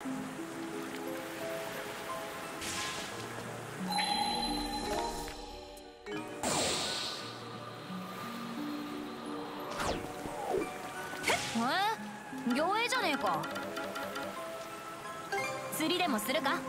え？魚影じゃねえか。釣りでもするか？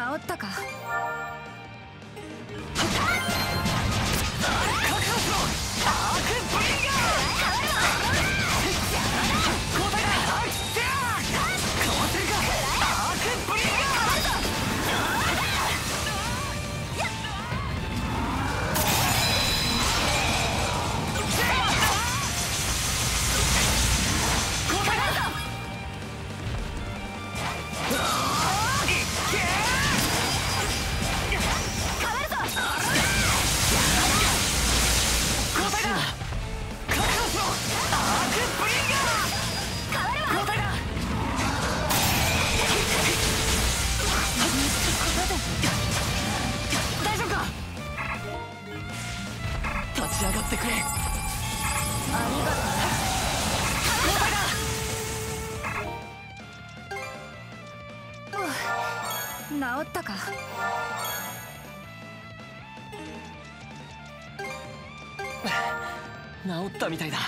治ったか？治ったみたいだ。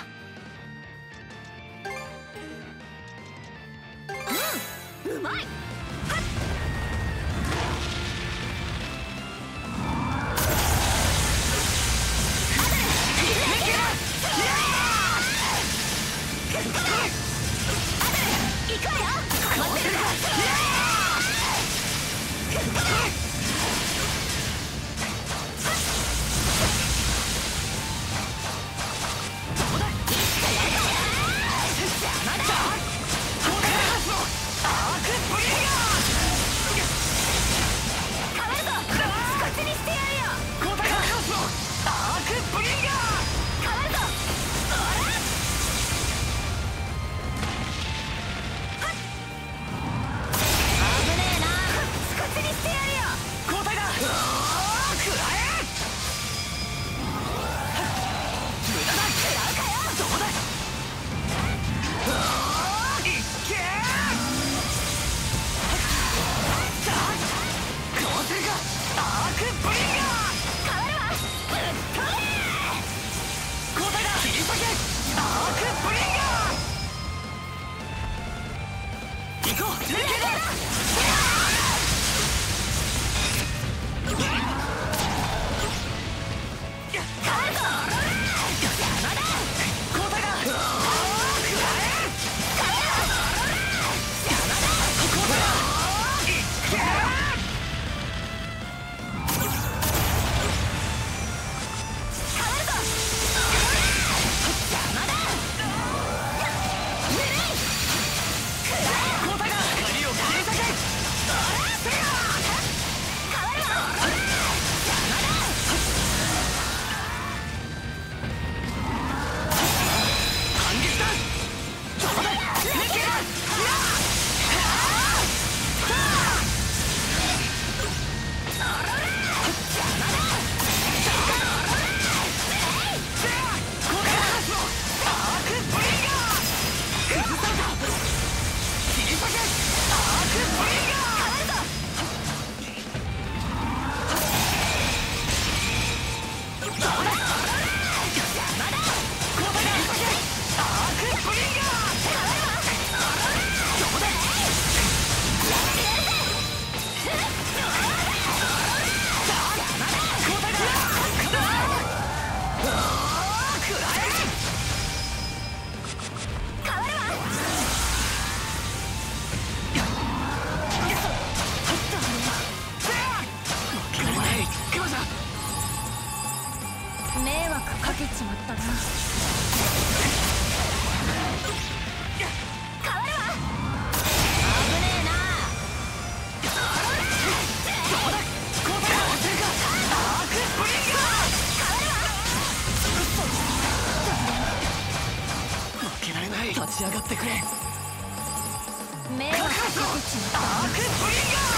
迷惑かけちまったな。変わるわ危ねえな。負けられない立ち上がってくれ。迷惑かけちまったアークブリンガ変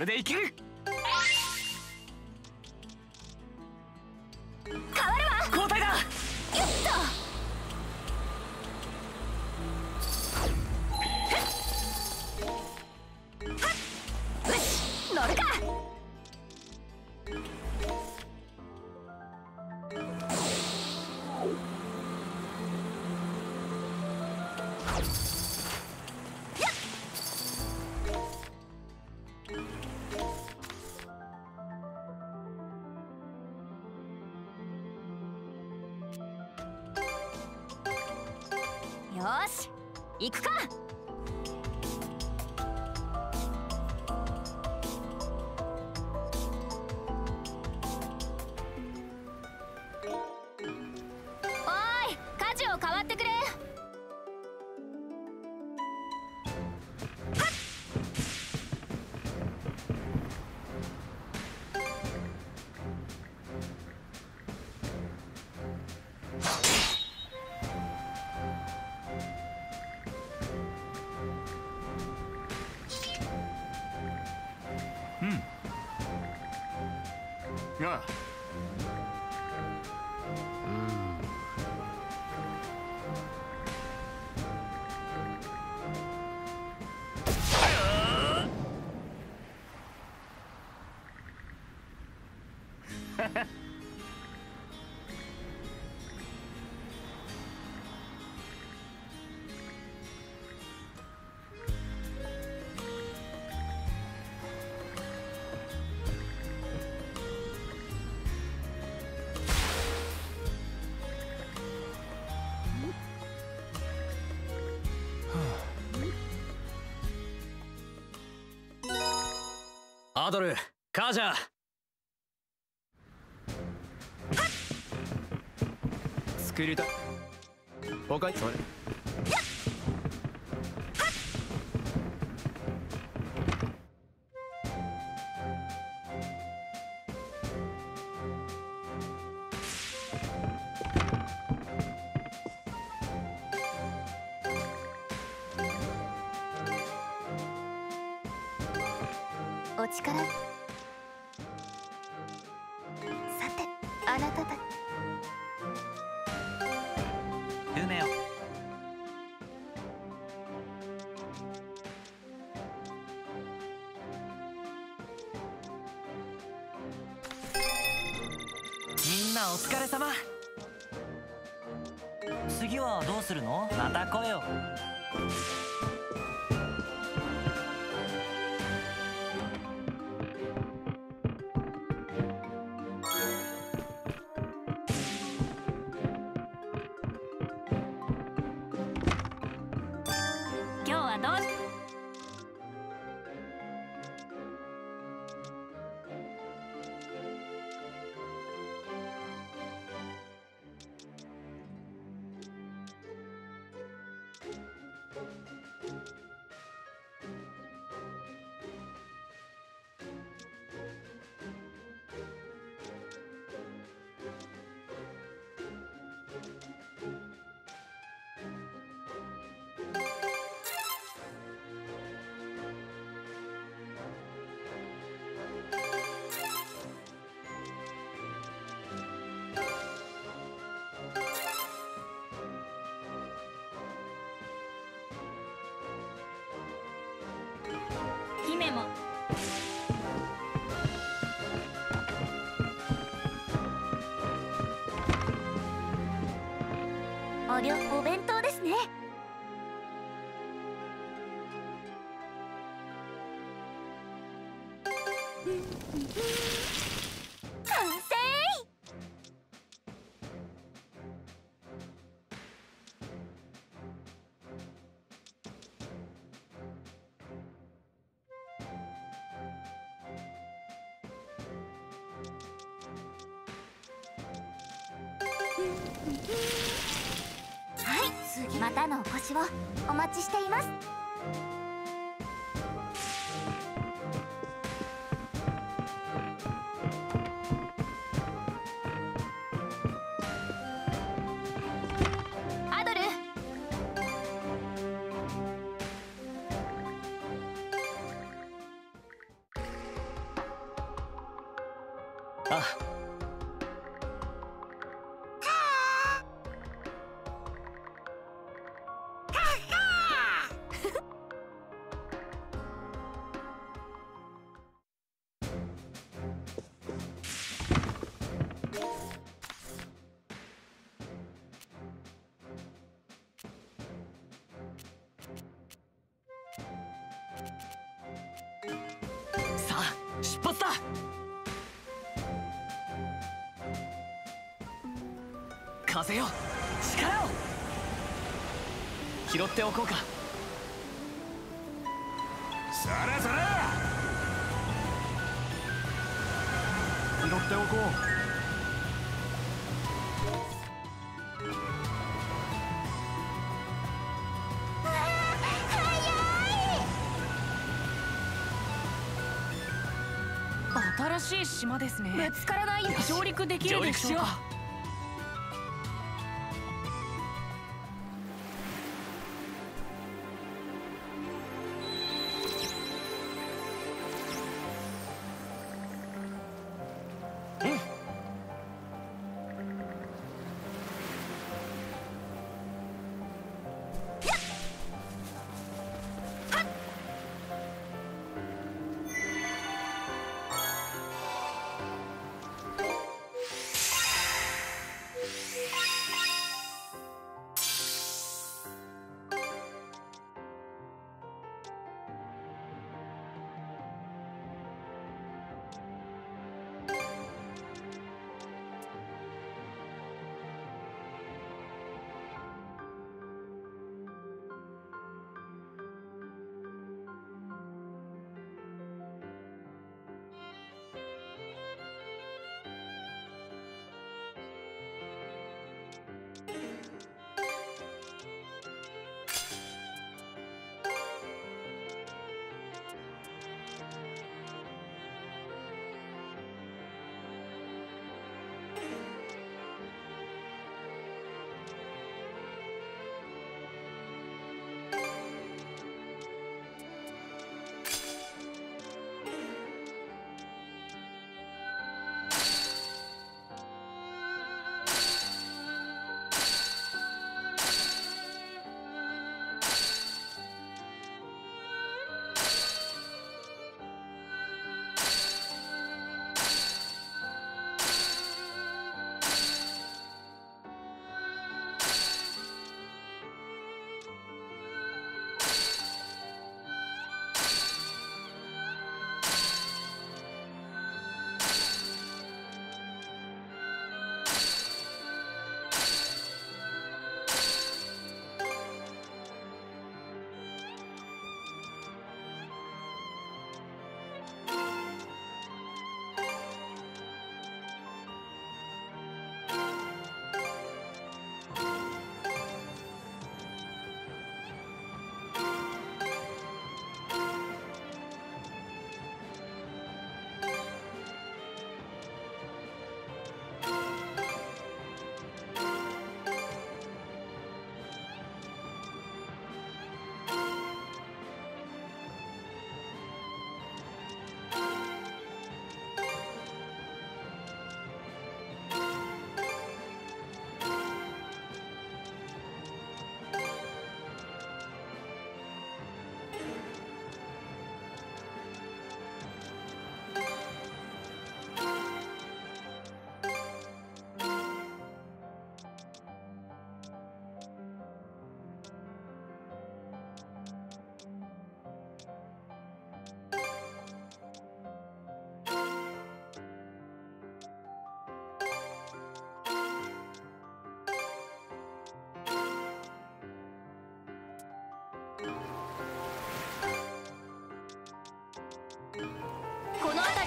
これでいけるよし。行くか。アドルカジャ作ーた他にそれおりょお弁おをお待ちしています。風よ力を。拾っておこうか。そらそら。拾っておこう。新しい島ですね。ぶつからないよ上陸できるでしょうか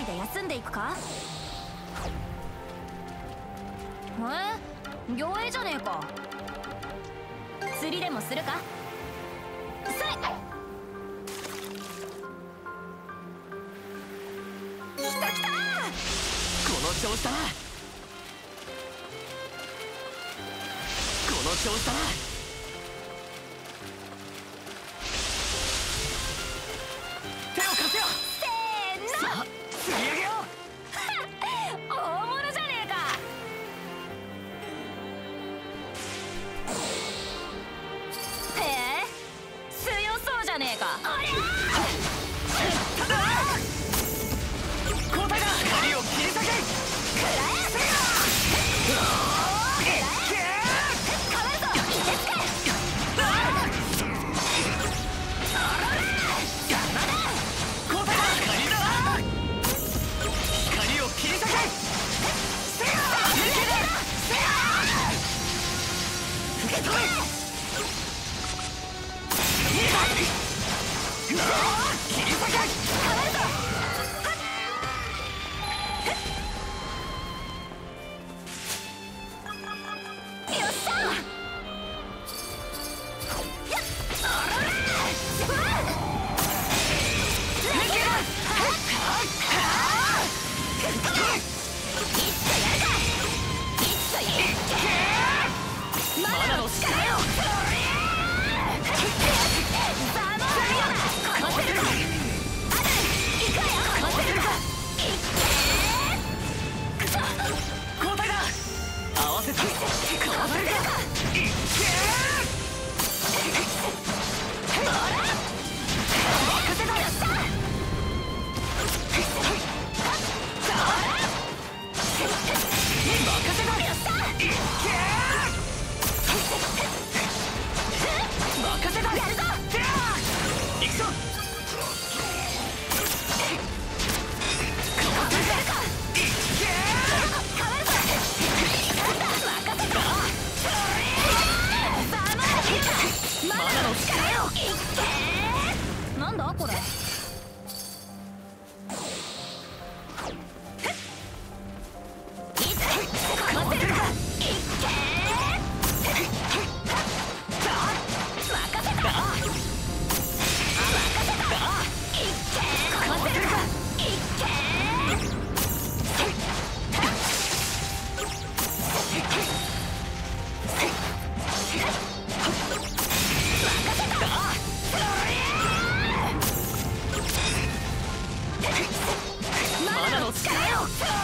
この辺りで休んでいくか？え？魚影じゃねえか。釣りでもするか？それ来た来たこの調子だこの調子だ力よ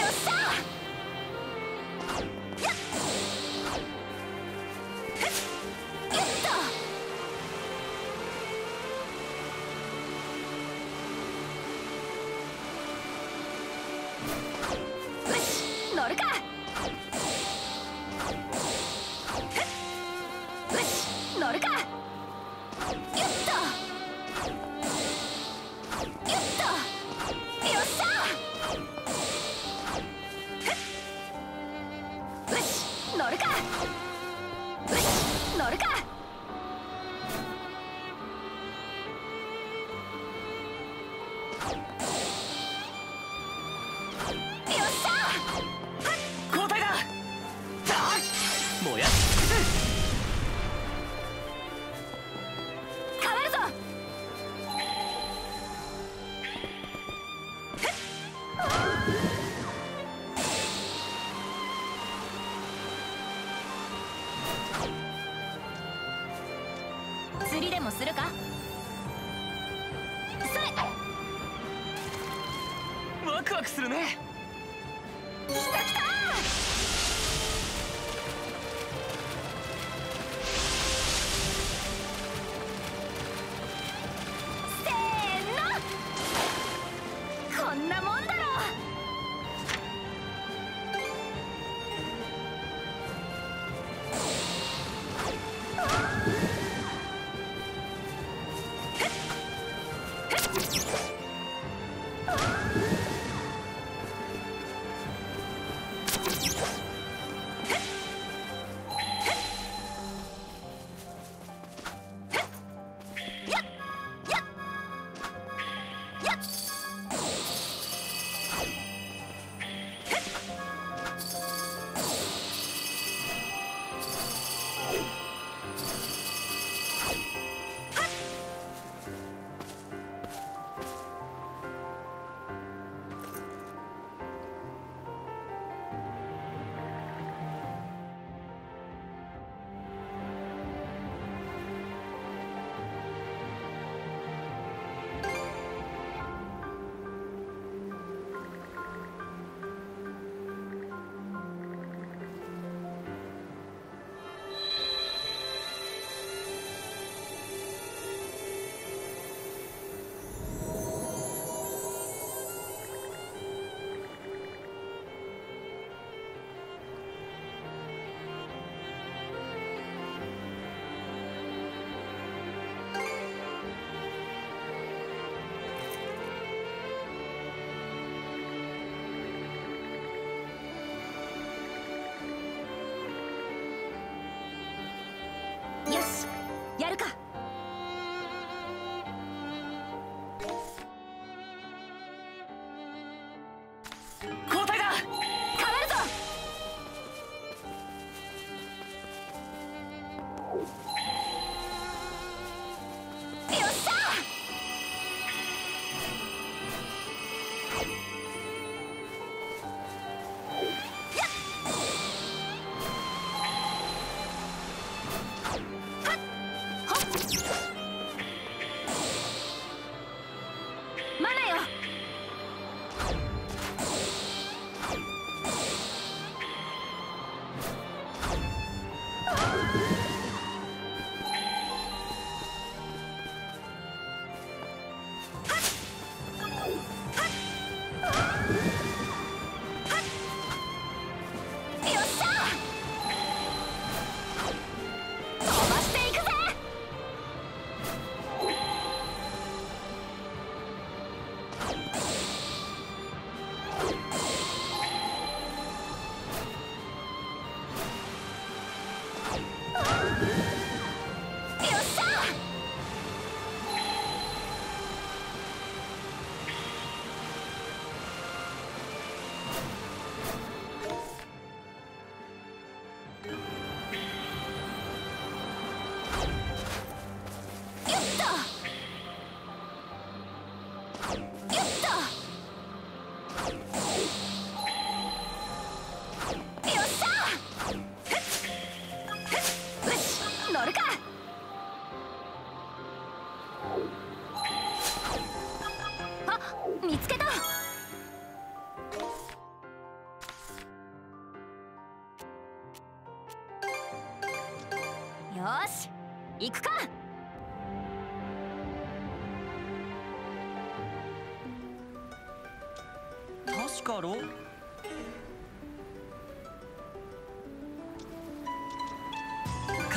よっ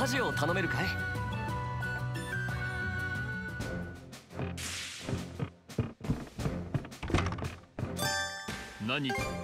ジオを頼めるかい？何？か